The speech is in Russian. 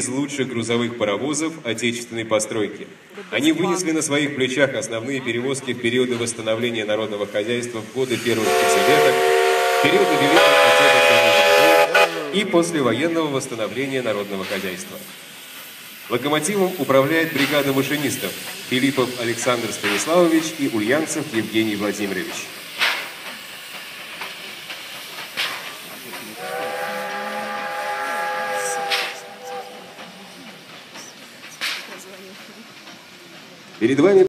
из лучших грузовых паровозов отечественной постройки. Они вынесли на своих плечах основные перевозки в периоды восстановления народного хозяйства в годы первых пятилеток, периоды Великой и послевоенного восстановления народного хозяйства. Локомотивом управляет бригада машинистов Филиппов Александр Станиславович и Ульянцев Евгений Владимирович. Перед вами